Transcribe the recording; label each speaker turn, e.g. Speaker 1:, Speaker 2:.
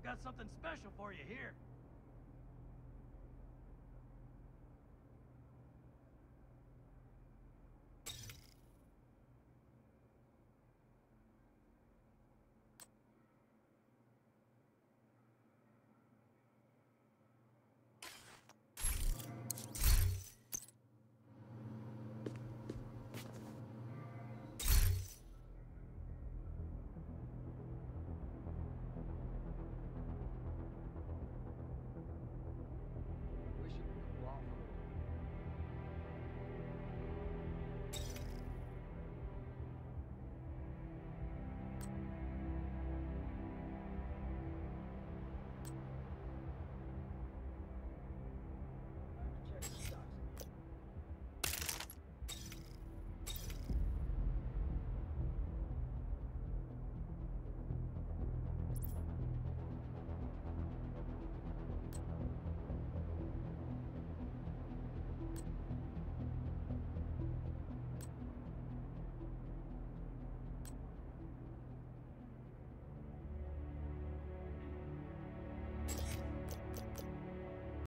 Speaker 1: I've got something special for you here.